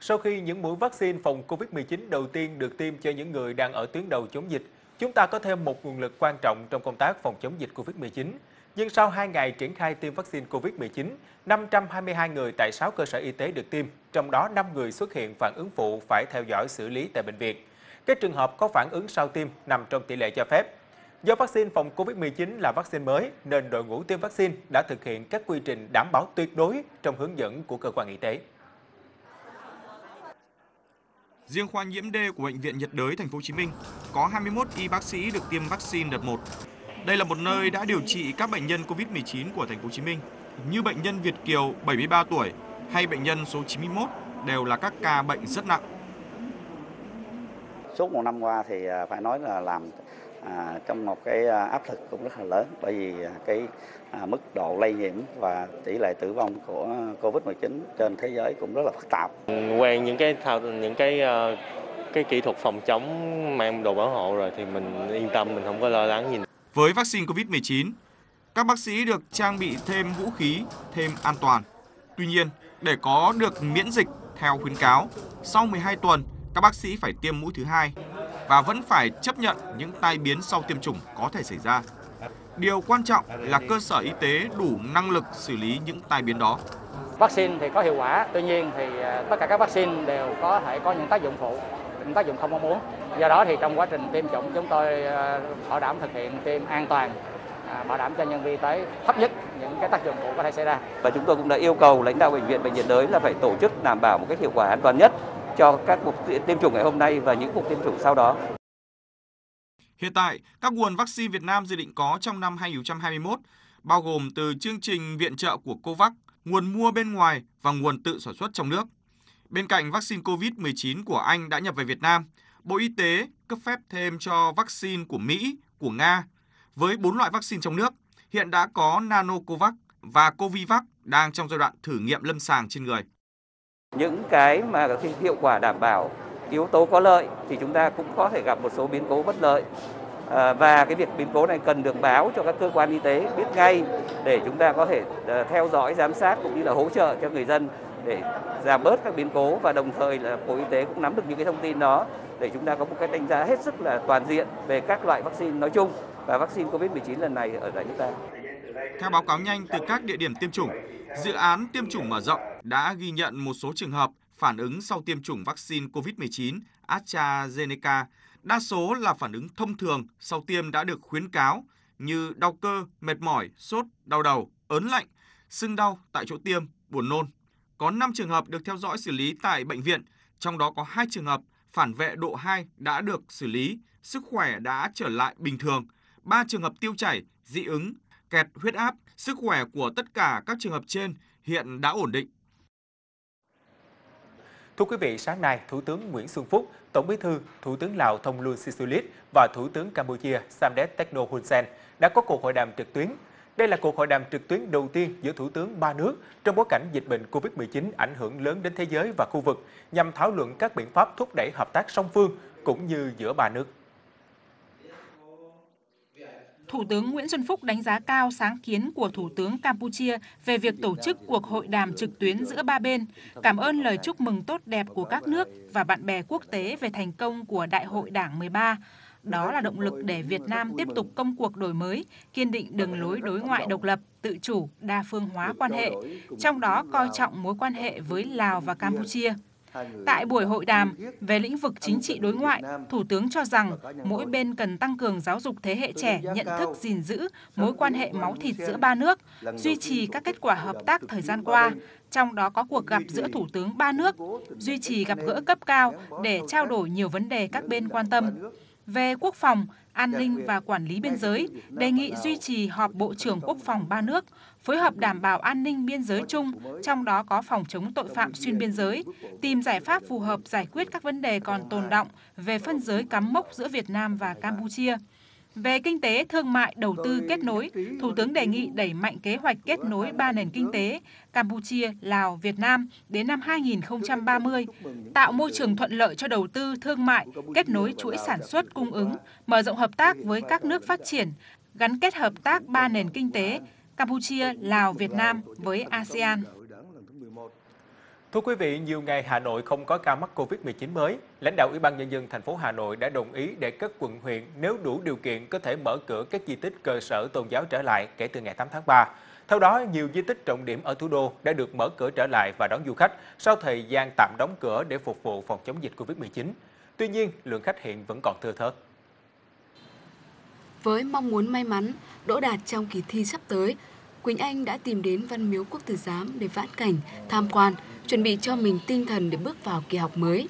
Sau khi những mũi vaccine phòng COVID-19 đầu tiên được tiêm cho những người đang ở tuyến đầu chống dịch, chúng ta có thêm một nguồn lực quan trọng trong công tác phòng chống dịch COVID-19. Nhưng sau 2 ngày triển khai tiêm vaccine COVID-19, 522 người tại 6 cơ sở y tế được tiêm, trong đó 5 người xuất hiện phản ứng phụ phải theo dõi xử lý tại bệnh viện. Các trường hợp có phản ứng sau tiêm nằm trong tỷ lệ cho phép. Do vaccine phòng COVID-19 là vaccine mới, nên đội ngũ tiêm vaccine đã thực hiện các quy trình đảm bảo tuyệt đối trong hướng dẫn của cơ quan y tế. Riêng khoa nhiễm D của bệnh viện nhiệt đới thành phố Hồ Chí Minh có 21 y bác sĩ được tiêm vaccine đợt 1. Đây là một nơi đã điều trị các bệnh nhân COVID-19 của thành phố Hồ Chí Minh, như bệnh nhân Việt Kiều 73 tuổi hay bệnh nhân số 91 đều là các ca bệnh rất nặng. Suốt một năm qua thì à, phải nói là làm à, trong một cái à, áp lực cũng rất là lớn bởi vì à, cái à, mức độ lây nhiễm và tỷ lệ tử vong của Covid-19 trên thế giới cũng rất là phức tạp. Quen những cái thao những cái uh, cái kỹ thuật phòng chống mang đồ bảo hộ rồi thì mình yên tâm mình không có lo lắng gì. Với vaccine COVID-19, các bác sĩ được trang bị thêm vũ khí, thêm an toàn. Tuy nhiên, để có được miễn dịch theo khuyến cáo, sau 12 tuần, các bác sĩ phải tiêm mũi thứ hai và vẫn phải chấp nhận những tai biến sau tiêm chủng có thể xảy ra. Điều quan trọng là cơ sở y tế đủ năng lực xử lý những tai biến đó. Vaccine thì có hiệu quả, tuy nhiên thì à, tất cả các vaccine đều có thể có những tác dụng phụ, những tác dụng không mong muốn. Do đó thì trong quá trình tiêm chủng chúng tôi à, bảo đảm thực hiện tiêm an toàn, à, bảo đảm cho nhân viên y tế thấp nhất những cái tác dụng phụ có thể xảy ra. Và chúng tôi cũng đã yêu cầu lãnh đạo bệnh viện bệnh nhiệt đới là phải tổ chức đảm bảo một cách hiệu quả an toàn nhất cho các cuộc tiêm chủng ngày hôm nay và những cuộc tiêm chủng sau đó. Hiện tại, các nguồn vaccine Việt Nam dự định có trong năm 2021 bao gồm từ chương trình viện trợ của COVAX, nguồn mua bên ngoài và nguồn tự sản xuất trong nước. Bên cạnh vaccine COVID-19 của Anh đã nhập về Việt Nam, Bộ Y tế cấp phép thêm cho vaccine của Mỹ, của Nga. Với 4 loại vaccine trong nước, hiện đã có Nanocovax và Covivac đang trong giai đoạn thử nghiệm lâm sàng trên người. Những cái mà khi hiệu quả đảm bảo yếu tố có lợi thì chúng ta cũng có thể gặp một số biến cố bất lợi à, và cái việc biến cố này cần được báo cho các cơ quan y tế biết ngay để chúng ta có thể uh, theo dõi giám sát cũng như là hỗ trợ cho người dân để giảm bớt các biến cố và đồng thời là bộ y tế cũng nắm được những cái thông tin đó để chúng ta có một cái đánh giá hết sức là toàn diện về các loại vaccine nói chung và vaccine COVID-19 lần này ở tại nước ta. Theo báo cáo nhanh từ các địa điểm tiêm chủng, dự án tiêm chủng mở rộng đã ghi nhận một số trường hợp phản ứng sau tiêm chủng vaccine COVID-19 AstraZeneca, đa số là phản ứng thông thường sau tiêm đã được khuyến cáo như đau cơ, mệt mỏi, sốt, đau đầu, ớn lạnh, sưng đau tại chỗ tiêm, buồn nôn. Có 5 trường hợp được theo dõi xử lý tại bệnh viện, trong đó có 2 trường hợp phản vệ độ 2 đã được xử lý, sức khỏe đã trở lại bình thường, 3 trường hợp tiêu chảy, dị ứng, kẹt huyết áp, sức khỏe của tất cả các trường hợp trên hiện đã ổn định. Thưa quý vị, sáng nay, Thủ tướng Nguyễn Xuân Phúc, Tổng Bí thư, Thủ tướng Lào Thông Luân Sisulit và Thủ tướng Campuchia Samdech Techno Hun Sen đã có cuộc hội đàm trực tuyến. Đây là cuộc hội đàm trực tuyến đầu tiên giữa Thủ tướng ba nước trong bối cảnh dịch bệnh COVID-19 ảnh hưởng lớn đến thế giới và khu vực nhằm thảo luận các biện pháp thúc đẩy hợp tác song phương cũng như giữa ba nước. Thủ tướng Nguyễn Xuân Phúc đánh giá cao sáng kiến của Thủ tướng Campuchia về việc tổ chức cuộc hội đàm trực tuyến giữa ba bên, cảm ơn lời chúc mừng tốt đẹp của các nước và bạn bè quốc tế về thành công của Đại hội Đảng 13. Đó là động lực để Việt Nam tiếp tục công cuộc đổi mới, kiên định đường lối đối ngoại độc lập, tự chủ, đa phương hóa quan hệ, trong đó coi trọng mối quan hệ với Lào và Campuchia. Tại buổi hội đàm về lĩnh vực chính trị đối ngoại, Thủ tướng cho rằng mỗi bên cần tăng cường giáo dục thế hệ trẻ nhận thức gìn giữ mối quan hệ máu thịt giữa ba nước, duy trì các kết quả hợp tác thời gian qua, trong đó có cuộc gặp giữa Thủ tướng ba nước, duy trì gặp gỡ cấp cao để trao đổi nhiều vấn đề các bên quan tâm. Về quốc phòng, an ninh và quản lý biên giới, đề nghị duy trì họp Bộ trưởng Quốc phòng ba nước, phối hợp đảm bảo an ninh biên giới chung, trong đó có phòng chống tội phạm xuyên biên giới, tìm giải pháp phù hợp giải quyết các vấn đề còn tồn động về phân giới cắm mốc giữa Việt Nam và Campuchia. Về kinh tế, thương mại, đầu tư kết nối, Thủ tướng đề nghị đẩy mạnh kế hoạch kết nối ba nền kinh tế Campuchia, Lào, Việt Nam đến năm 2030, tạo môi trường thuận lợi cho đầu tư, thương mại, kết nối chuỗi sản xuất cung ứng, mở rộng hợp tác với các nước phát triển, gắn kết hợp tác ba nền kinh tế Campuchia, Lào, Việt Nam với ASEAN. Thưa quý vị, nhiều ngày Hà Nội không có ca mắc Covid-19 mới. Lãnh đạo Ủy ban nhân dân thành phố Hà Nội đã đồng ý để các quận huyện nếu đủ điều kiện có thể mở cửa các di tích cơ sở tôn giáo trở lại kể từ ngày 8 tháng 3. Theo đó, nhiều di tích trọng điểm ở thủ đô đã được mở cửa trở lại và đón du khách sau thời gian tạm đóng cửa để phục vụ phòng chống dịch Covid-19. Tuy nhiên, lượng khách hiện vẫn còn thưa thớt. Với mong muốn may mắn, đỗ đạt trong kỳ thi sắp tới, Quỳnh Anh đã tìm đến Văn Miếu Quốc Tử Giám để vãn cảnh, tham quan, chuẩn bị cho mình tinh thần để bước vào kỳ học mới.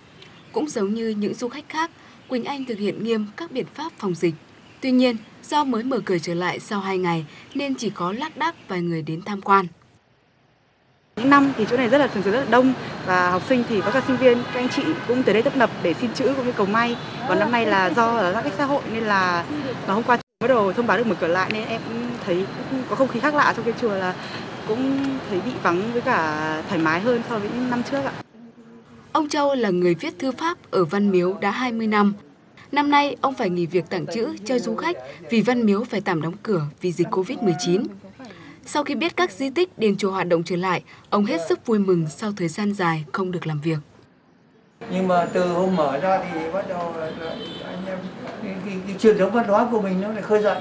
Cũng giống như những du khách khác, Quỳnh Anh thực hiện nghiêm các biện pháp phòng dịch. Tuy nhiên, do mới mở cửa trở lại sau 2 ngày nên chỉ có lác đác vài người đến tham quan. Những năm thì chỗ này rất là thường rất là đông và học sinh thì có các sinh viên, các anh chị cũng tới đây tấp nập để xin chữ cũng như cầu may. Còn năm nay là do là giãn cách xã hội nên là hôm qua bắt đầu thông báo được mở cửa lại nên em cũng thấy có không khí khác lạ trong cái chùa là cũng thấy bị vắng với cả thoải mái hơn so với năm trước ạ. Ông Châu là người viết thư pháp ở Văn Miếu đã 20 năm. Năm nay, ông phải nghỉ việc tặng chữ cho du khách vì Văn Miếu phải tạm đóng cửa vì dịch Covid-19. Sau khi biết các di tích đền chùa hoạt động trở lại, ông hết sức vui mừng sau thời gian dài không được làm việc. Nhưng mà từ hôm mở ra thì bắt đầu là anh em cái, cái, cái truyền thống văn hóa của mình nó lại khơi dậy.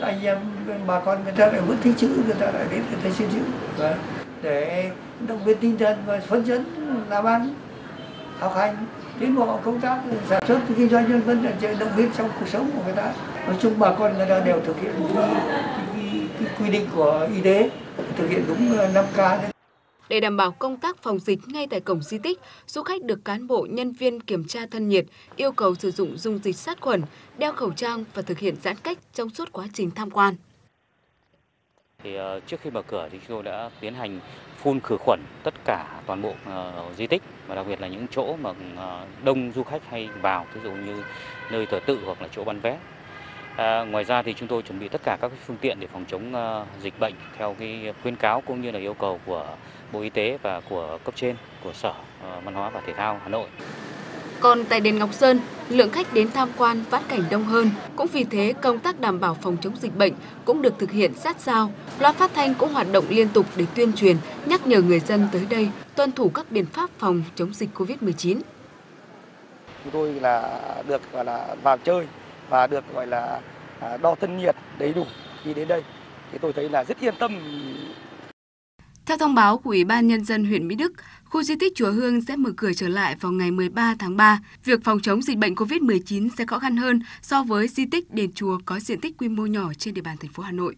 Anh em bà con người ta lại vẫn thích chữ, người ta lại đến người ta xin chữ và để động viên tinh thần và phấn chấn làm ăn, học hành, tiến bộ công tác sản xuất kinh doanh nhân vân để động viên trong cuộc sống của người ta. Nói chung bà con người ta đều thực hiện cái, cái, cái quy định của y tế, thực hiện đúng 5K đấy. Để đảm bảo công tác phòng dịch ngay tại cổng di tích, du khách được cán bộ nhân viên kiểm tra thân nhiệt, yêu cầu sử dụng dung dịch sát khuẩn, đeo khẩu trang và thực hiện giãn cách trong suốt quá trình tham quan. Thì ờ, trước khi mở cửa thì chúng tôi đã tiến hành phun khử khuẩn tất cả toàn bộ uh, di tích và đặc biệt là những chỗ mà uh, đông du khách hay vào, ví dụ như nơi thờ tự hoặc là chỗ bán vé. À, ngoài ra thì chúng tôi chuẩn bị tất cả các phương tiện để phòng chống uh, dịch bệnh theo cái khuyến cáo cũng như là yêu cầu của Bộ Y tế và của cấp trên của Sở uh, Văn hóa và Thể thao Hà Nội. Còn tại đền Ngọc Sơn, lượng khách đến tham quan vãn cảnh đông hơn. Cũng vì thế, công tác đảm bảo phòng chống dịch bệnh cũng được thực hiện sát sao. Loa phát thanh cũng hoạt động liên tục để tuyên truyền, nhắc nhở người dân tới đây tuân thủ các biện pháp phòng chống dịch COVID-19. Chúng tôi là được gọi là vào chơi và được gọi là à, đo thân nhiệt đầy đủ khi đến đây. Thì tôi thấy là rất yên tâm theo thông báo của Ủy ban Nhân dân huyện Mỹ Đức, khu di tích Chùa Hương sẽ mở cửa trở lại vào ngày 13 tháng 3. Việc phòng chống dịch bệnh COVID-19 sẽ khó khăn hơn so với di tích đền chùa có diện tích quy mô nhỏ trên địa bàn thành phố Hà Nội.